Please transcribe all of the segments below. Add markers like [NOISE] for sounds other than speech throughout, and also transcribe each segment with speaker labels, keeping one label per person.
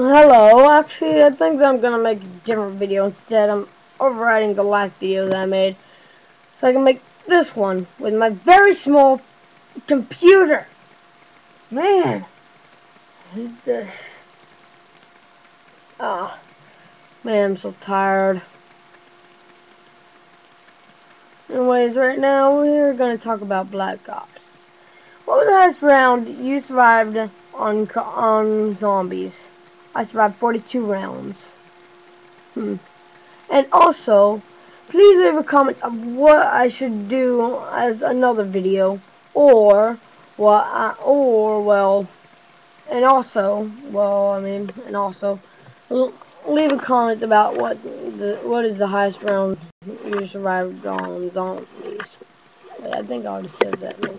Speaker 1: Hello, actually, I think I'm gonna make a different video instead. I'm overriding the last video that I made. So I can make this one with my very small computer. Man. Ah. Man, I'm so tired. Anyways, right now we're gonna talk about Black Ops. What was the last round you survived on on zombies? I survived 42 rounds. Hmm. And also, please leave a comment of what I should do as another video, or what, I, or well, and also, well, I mean, and also, leave a comment about what the what is the highest round you survived on zombies. Wait, I think I already said that. No,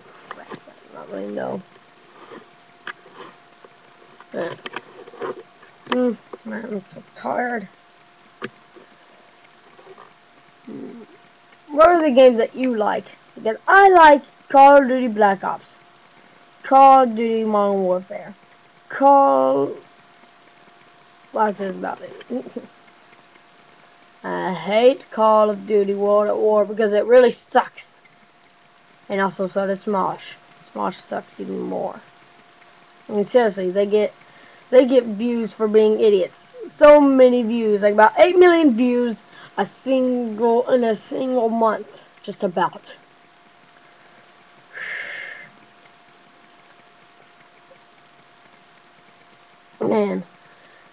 Speaker 1: not really. No. Yeah. Mm, I'm so tired. Mm. What are the games that you like? Because I like Call of Duty Black Ops, Call of Duty Modern Warfare, Call. Like this about it. [LAUGHS] I hate Call of Duty World at War because it really sucks. And also so does Smosh. Smosh sucks even more. I mean seriously, they get they get views for being idiots. So many views, like about 8 million views a single in a single month, just about. Man,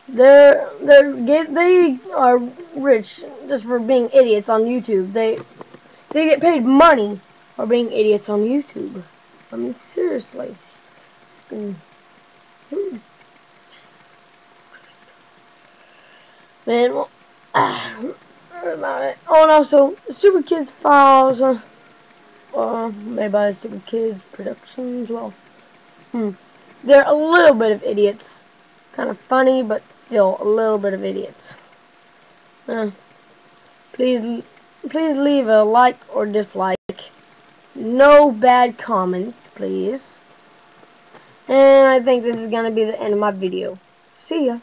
Speaker 1: they're they're get they are rich just for being idiots on YouTube. They they get paid money for being idiots on YouTube. I mean seriously. Mm. Man, well, uh, about it. Oh, and also, Super Kids Files, uh, uh, made by Super Kids Productions, well, hmm. They're a little bit of idiots. Kind of funny, but still a little bit of idiots. Uh, please, please leave a like or dislike. No bad comments, please. And I think this is going to be the end of my video. See ya.